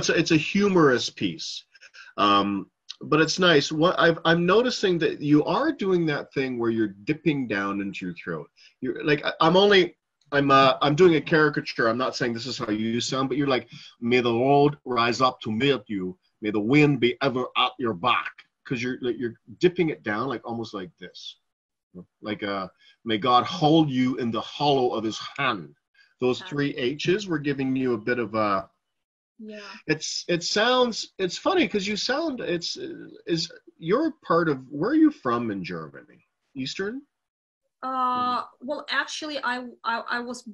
it's a, it's a humorous piece. Um, but it's nice. What I've, I'm noticing that you are doing that thing where you're dipping down into your throat. You're like I'm only I'm uh, I'm doing a caricature. I'm not saying this is how you sound, but you're like, may the Lord rise up to meet you. May the wind be ever at your back, because you're like, you're dipping it down like almost like this, like uh, may God hold you in the hollow of His hand. Those three H's were giving you a bit of a. Yeah. It's it sounds it's funny because you sound it's is you're part of where are you from in Germany? Eastern. Uh, well, actually, I, I I was